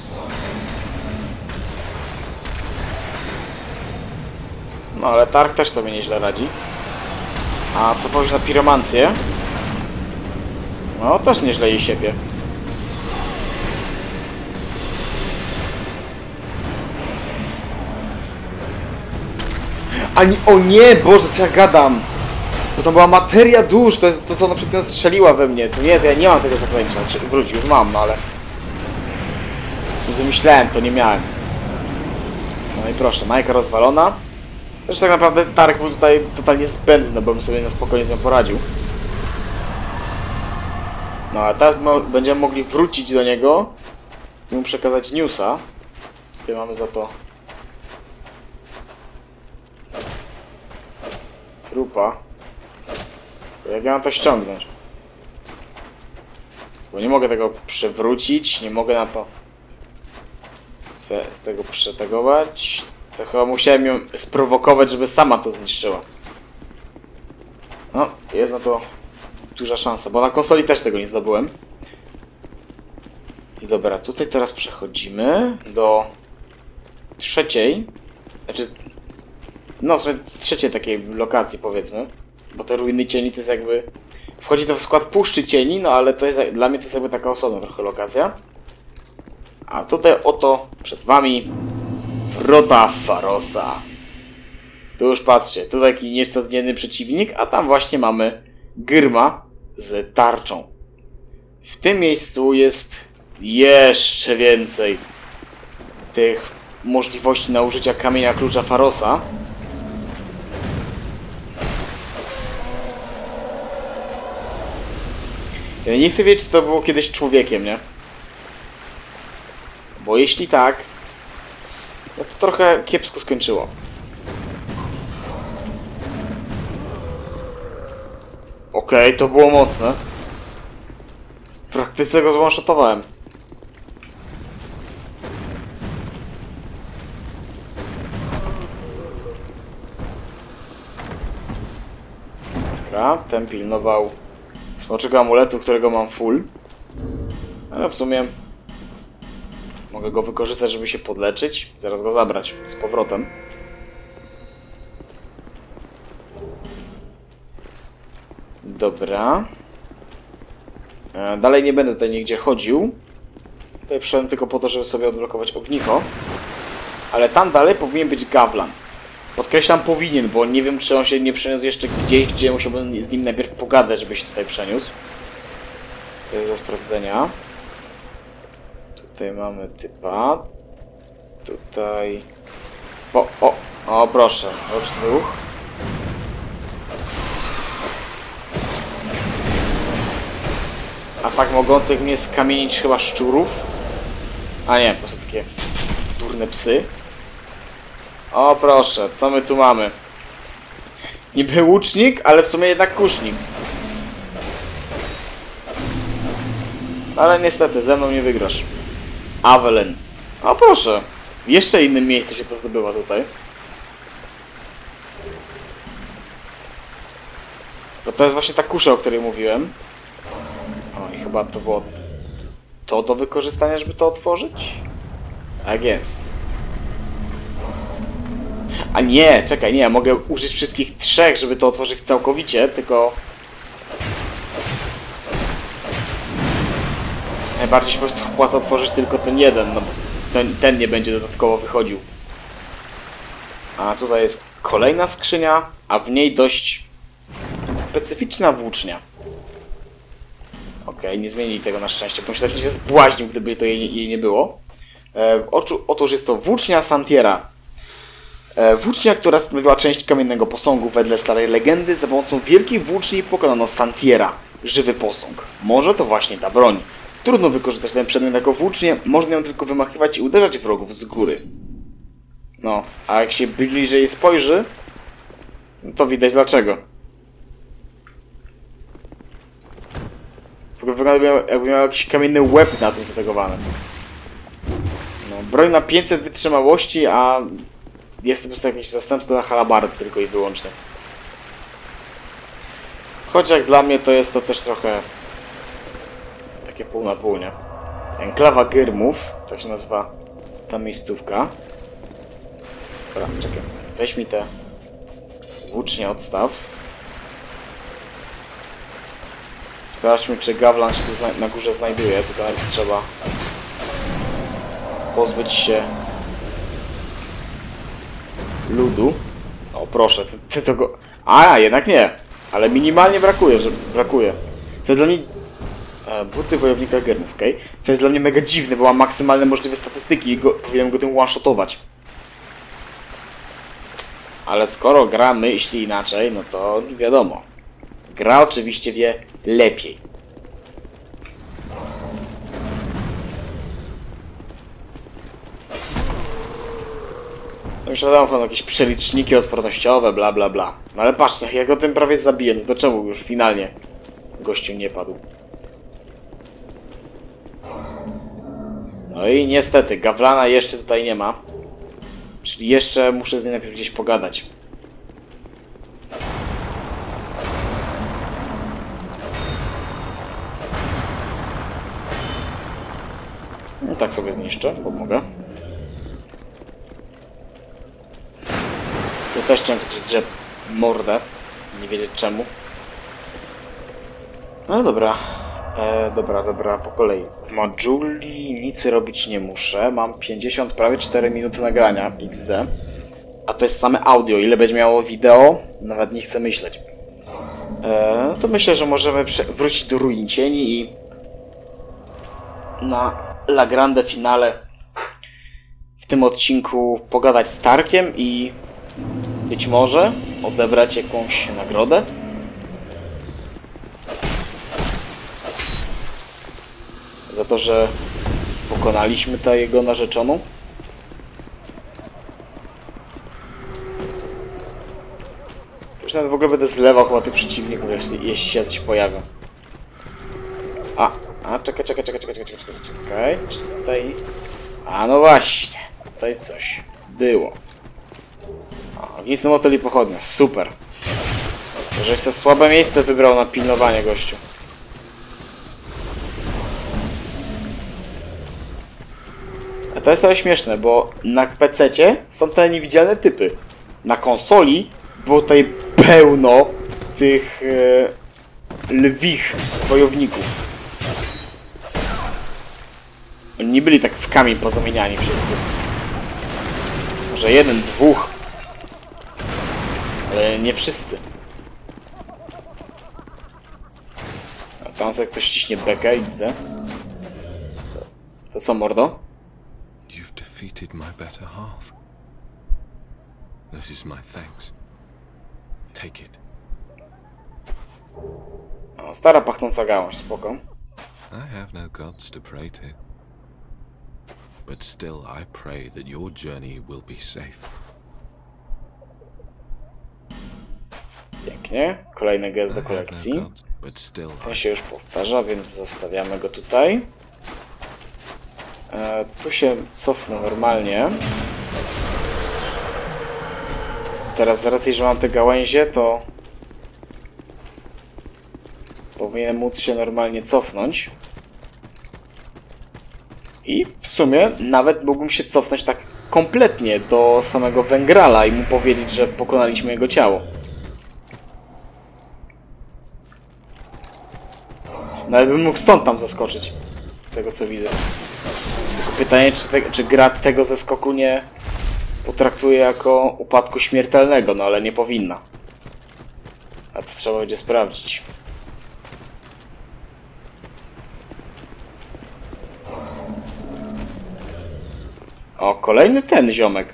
No, ale Tark też sobie nieźle radzi. A co powiesz na piromancję? No, też nieźle jej siebie. Ani, o nie, Boże, co ja gadam? Bo to była materia dusz, to jest to, co ona przed chwilą strzeliła we mnie. To nie, to ja nie mam tego zaklęcia. Znaczy, wróć, już mam, no ale... To co myślałem, to nie miałem. No i proszę, Majka rozwalona. Zresztą tak naprawdę Tarek był tutaj totalnie zbędny, bo bym sobie na spokojnie z nią poradził. No a teraz będziemy mogli wrócić do niego i mu przekazać newsa. Tutaj mamy za to trupa. Jak ja mam to ściągnąć? Bo nie mogę tego przewrócić, nie mogę na to z, tego przetegować. To chyba musiałem ją sprowokować, żeby sama to zniszczyła. No, jest na to duża szansa, bo na konsoli też tego nie zdobyłem. I dobra, tutaj teraz przechodzimy do trzeciej, znaczy, no w sumie trzeciej takiej lokacji powiedzmy, bo te ruiny cieni to jest jakby, wchodzi to w skład puszczy cieni, no ale to jest, dla mnie to jest jakby taka osobna trochę lokacja. A tutaj oto przed wami Wrota Farosa. Tu już patrzcie, tutaj taki niecodzienny przeciwnik, a tam właśnie mamy Gyrma z tarczą. W tym miejscu jest jeszcze więcej tych możliwości na użycia kamienia klucza Farosa. Nie chcę wiedzieć, czy to było kiedyś człowiekiem, nie? Bo jeśli tak, to trochę kiepsko skończyło. Okej, okay, to było mocne. W praktyce go złączotowałem. Dobra, ten pilnował smoczego amuletu, którego mam full. Ale w sumie mogę go wykorzystać, żeby się podleczyć. Zaraz go zabrać z powrotem. Dobra. E, dalej nie będę tutaj nigdzie chodził. Tutaj przyszedłem tylko po to, żeby sobie odblokować ognicho. Ale tam dalej powinien być Gawlan. Podkreślam powinien, bo nie wiem, czy on się nie przeniósł jeszcze gdzieś, gdzie musiałbym z nim najpierw pogadać, żeby się tutaj przeniósł. To jest do sprawdzenia. Tutaj mamy typa. Tutaj... O, o, o proszę, roczny ruch. Atak mogących mnie skamienić chyba szczurów. A nie, po prostu takie durne psy. O proszę, co my tu mamy? Niby łucznik, ale w sumie jednak kusznik. Ale niestety, ze mną nie wygrasz. Avelyn. O proszę, w jeszcze innym miejscu się to zdobywa tutaj. Bo to jest właśnie ta kusza, o której mówiłem. O, i chyba to było to do wykorzystania, żeby to otworzyć? Tak jest. A nie, czekaj, nie, mogę użyć wszystkich trzech, żeby to otworzyć całkowicie, tylko... Najbardziej się po prostu opłaca otworzyć tylko ten jeden, no bo ten, ten nie będzie dodatkowo wychodził. A tutaj jest kolejna skrzynia, a w niej dość specyficzna włócznia. Okej, okay, nie zmienili tego na szczęście, bo myślę, że się zbłaźnił, gdyby to jej, jej nie było. E, otóż jest to włócznia Santiera. E, włócznia, która stanowiła część kamiennego posągu wedle starej legendy, za pomocą wielkiej włóczni pokonano Santiera, żywy posąg. Może to właśnie ta broń. Trudno wykorzystać ten przedmiot jako włócznię, można ją tylko wymachiwać i uderzać wrogów z góry. No, a jak się bliżej spojrzy, to widać dlaczego. Wygląda jakby miał jakiś kamienny łeb na tym zategowany. No, broń na 500 wytrzymałości, a jest to po prostu jakieś zastępstwo na halabardy tylko i wyłącznie. Choć jak dla mnie to jest to też trochę takie pół na pół, nie? Enklawa Gyrmów, tak się nazywa ta miejscówka. Dobra, czekaj. Weź mi te włócznie odstaw. Sprawdźmy, czy Gawlan się tu na górze znajduje, tylko najpierw trzeba pozbyć się ludu. O proszę, ty, ty to go... A, jednak nie. Ale minimalnie brakuje, że brakuje. To jest dla mnie... E, buty wojownika Germów, okej? Okay? Co jest dla mnie mega dziwne, bo mam maksymalne możliwe statystyki i go, powinienem go tym one-shotować. Ale skoro gra myśli inaczej, no to wiadomo. Gra oczywiście wie lepiej. Wiadomo, są jakieś przeliczniki odpornościowe, bla bla bla. No ale patrzcie, jak go tym prawie zabiję, no to czemu już finalnie gościu nie padł? No i niestety, Gawlana jeszcze tutaj nie ma. Czyli jeszcze muszę z nim najpierw gdzieś pogadać. No tak sobie zniszczę, bo Tu też chciałem coś drze mordę. Nie wiedzieć czemu. No dobra. E, dobra, dobra, po kolei. W Majuli nic robić nie muszę. Mam 50, prawie 4 minuty nagrania XD. A to jest same audio. Ile będzie miało wideo? Nawet nie chcę myśleć. E, to myślę, że możemy wrócić do Ruin Cieni i na La Grande Finale w tym odcinku pogadać z Tarkiem i być może odebrać jakąś nagrodę. Za to, że pokonaliśmy tę jego narzeczoną. Już nawet w ogóle będę zlewał chyba tych przeciwników, jeśli, jeśli się coś pojawią. A, a, czekaj, czekaj, czekaj, czekaj, czekaj, czekaj, czekaj, tutaj... A, no właśnie, tutaj coś było. O, ognisty motel i pochodnia, super. Żeś sobie słabe miejsce wybrał na pilnowanie, gościu. A to jest trochę śmieszne, bo na PC są te niewidzialne typy. Na konsoli było tutaj pełno tych e, lwich wojowników. Oni nie byli tak w kamień pozamieniani wszyscy. Może jeden, dwóch. Ale nie wszyscy. A tam sobie ktoś ciśnie bekę, XD. To, to co, mordo? You've defeated my better half. This is my thanks. Take it. O, stara pachnąca gałąź, spoko. I have no gods to pray to. But still, I pray that your journey will be safe. Pięknie. Kolejny gest do no kolekcji. still, Ten się już powtarza, więc zostawiamy go tutaj. E, tu się cofnę normalnie. Teraz z racji, że mam te gałęzie, to powinienem móc się normalnie cofnąć. I w sumie nawet mógłbym się cofnąć tak kompletnie do samego Węgrala i mu powiedzieć, że pokonaliśmy jego ciało. Nawet bym mógł stąd tam zaskoczyć. Z tego co widzę. Tylko pytanie, czy, te, czy gra tego ze skoku nie potraktuje jako upadku śmiertelnego, no ale nie powinna. A to trzeba będzie sprawdzić. O, kolejny ten ziomek.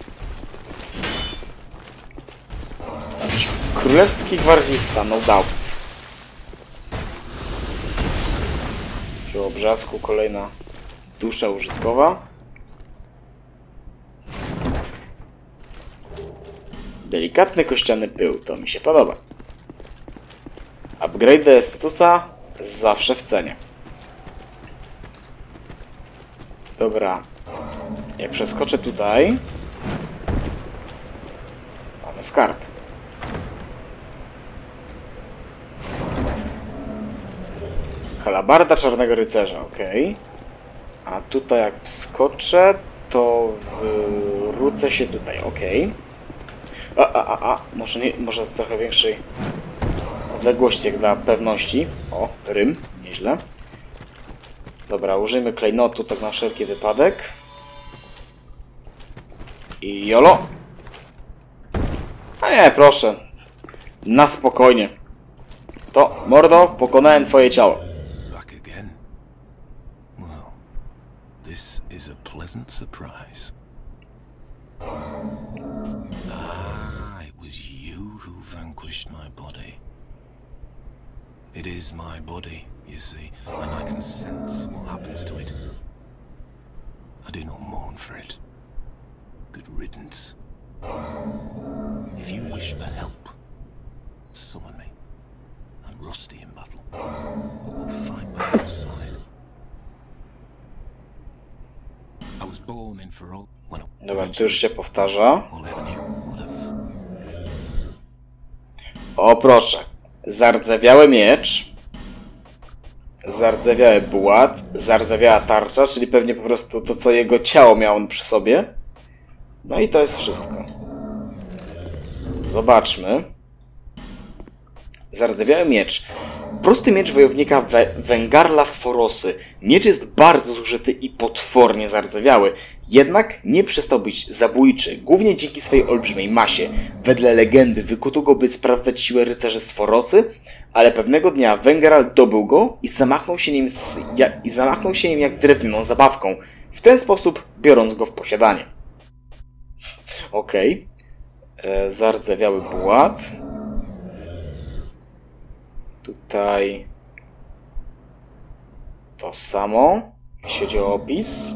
Królewski gwardzista, no doubt. Przy obrzasku kolejna dusza użytkowa. Delikatny kościany pył, to mi się podoba. Upgrade Estusa zawsze w cenie. Dobra. Jak przeskoczę tutaj... Mamy skarb. Halabarda Czarnego Rycerza, ok. A tutaj jak wskoczę, to wrócę się tutaj, ok. A, a, a, a, może, nie, może z trochę większej odległości, jak dla pewności. O, rym, nieźle. Dobra, użyjmy klejnotu tak na wszelki wypadek. Jolo. A nie, proszę. Na spokojnie. To, mordo, pokonałem twoje ciało. This is a pleasant surprise. Ah, it was you who vanquished my body. It is my body, you see, and I can sense what happens to it. I do not mourn for it. Good riddance. If you wish for help, summon me. I'm rusty in battle, but will fight by your side. I was born in when a Dobra, to już się powtarza. O proszę. Zardzewiały miecz. Zardzewiały bułat. Zardzewiała tarcza, czyli pewnie po prostu to, co jego ciało miało przy sobie. No i to jest wszystko. Zobaczmy. Zardzewiały miecz. Prosty miecz wojownika We Wengarla z Forosy. Miecz jest bardzo zużyty i potwornie zardzewiały. Jednak nie przestał być zabójczy, głównie dzięki swojej olbrzymiej masie. Wedle legendy wykuto go, by sprawdzać siłę rycerzy z Forosy, ale pewnego dnia Wengaral dobył go i zamachnął się nim, z, i zamachnął się nim jak drewnianą zabawką. W ten sposób biorąc go w posiadanie. Okej. E, Zardzewiały bułat. Tutaj to samo, jeśli chodzi o opis.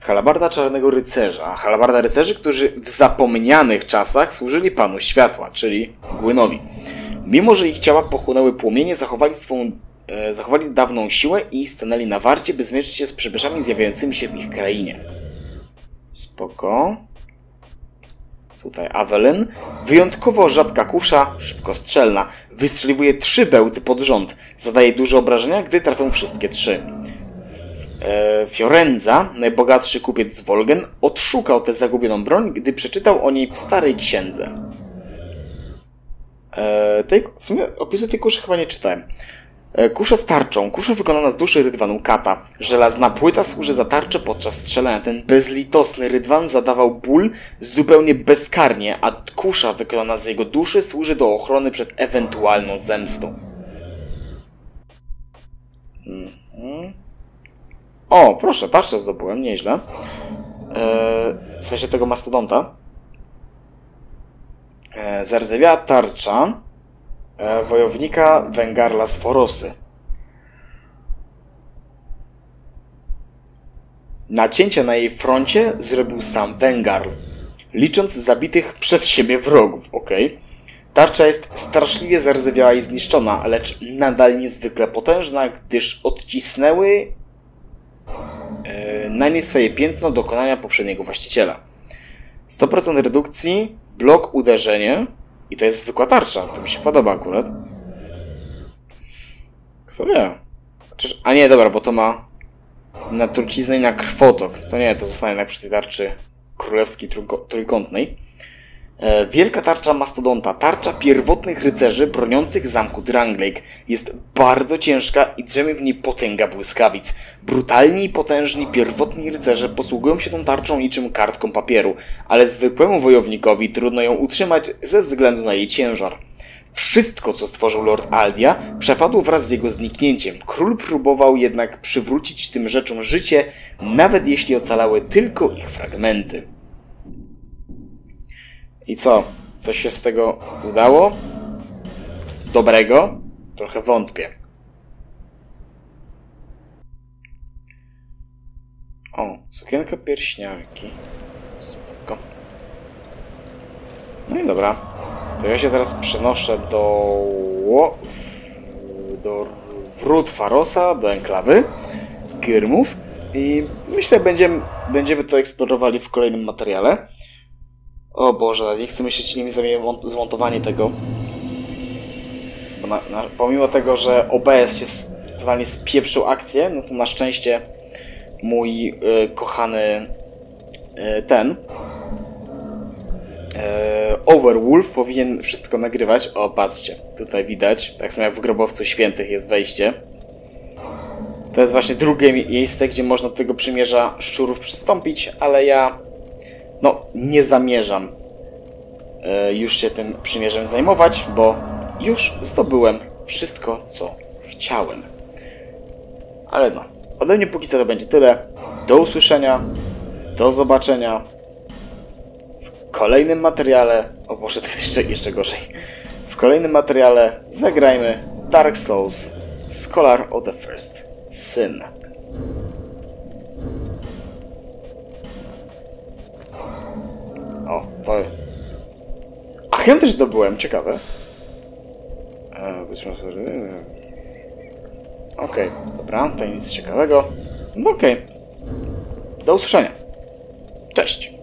Halabarda Czarnego Rycerza. Halabarda rycerzy, którzy w zapomnianych czasach służyli Panu Światła, czyli Głynowi. Mimo, że ich ciała pochłonęły płomienie, zachowali swą e, zachowali dawną siłę i stanęli na warcie, by zmierzyć się z przybyszami zjawiającymi się w ich krainie. Spoko. Tutaj Avelyn. Wyjątkowo rzadka kusza, szybkostrzelna. Wystrzeliwuje trzy bełty pod rząd. Zadaje duże obrażenia, gdy trafią wszystkie trzy. E, Fiorenza, najbogatszy kupiec z Wolgen, odszukał tę zagubioną broń, gdy przeczytał o niej w starej księdze. E, tej, w sumie opisu tej kuszy chyba nie czytałem. E, Kusza z tarczą. Kusza wykonana z duszy rydwanu kata. Żelazna płyta służy za tarczę podczas strzelania. Ten bezlitosny rydwan zadawał ból zupełnie bezkarnie, a kusza wykonana z jego duszy służy do ochrony przed ewentualną zemstą. Mhm. O, proszę, tarczę zdobyłem, nieźle. E, w sensie tego mastodonta. E, zardzewiała tarcza wojownika Wengarla z Forosy. Nacięcie na jej froncie zrobił sam Wengarl, licząc zabitych przez siebie wrogów, okej. Tarcza jest straszliwie zardzewiała i zniszczona, lecz nadal niezwykle potężna, gdyż odcisnęły e, na niej swoje piętno dokonania poprzedniego właściciela. 100% redukcji, blok, uderzenie i to jest zwykła tarcza. To mi się podoba akurat. Kto wie? A nie, dobra, bo to ma na truciznę i na krwotok. To nie, to zostanie jednak przy tej tarczy królewskiej trójkątnej. E, Wielka tarcza mastodonta, tarcza pierwotnych rycerzy broniących zamku Dranglake, jest bardzo ciężka i drzemie w niej potęga błyskawic. Brutalni i potężni pierwotni rycerze posługują się tą tarczą niczym kartką papieru, ale zwykłemu wojownikowi trudno ją utrzymać ze względu na jej ciężar. Wszystko, co stworzył Lord Aldia, przepadło wraz z jego zniknięciem. Król próbował jednak przywrócić tym rzeczom życie, nawet jeśli ocalały tylko ich fragmenty. I co? Coś się z tego udało? Dobrego? Trochę wątpię. O, sukienka pierśniarki. Spoko. No i dobra. To ja się teraz przenoszę do... do wrót Farosa, do enklawy Gyrmów i myślę, będziemy, będziemy to eksplorowali w kolejnym materiale. O Boże, nie chcę myśleć, ile mi zajmie mont- zmontowanie tego. Bo na, na, pomimo tego, że OBS się totalnie spieprzył akcję, no to na szczęście mój y, kochany y, ten y, Overwolf powinien wszystko nagrywać. O, patrzcie, tutaj widać, tak samo jak w Grobowcu Świętych jest wejście. To jest właśnie drugie mi- miejsce, gdzie można do tego przymierza szczurów przystąpić, ale ja no, nie zamierzam e, już się tym przymierzem zajmować, bo już zdobyłem wszystko, co chciałem. Ale no, ode mnie póki co to będzie tyle. Do usłyszenia, do zobaczenia w kolejnym materiale... O Boże, to jest jeszcze, jeszcze gorzej. W kolejnym materiale zagrajmy Dark Souls Scholar of the First Sin. To... Ach, ja też zdobyłem, ciekawe. E, Okej, dobra, to nic ciekawego. No okej. Do usłyszenia. Cześć.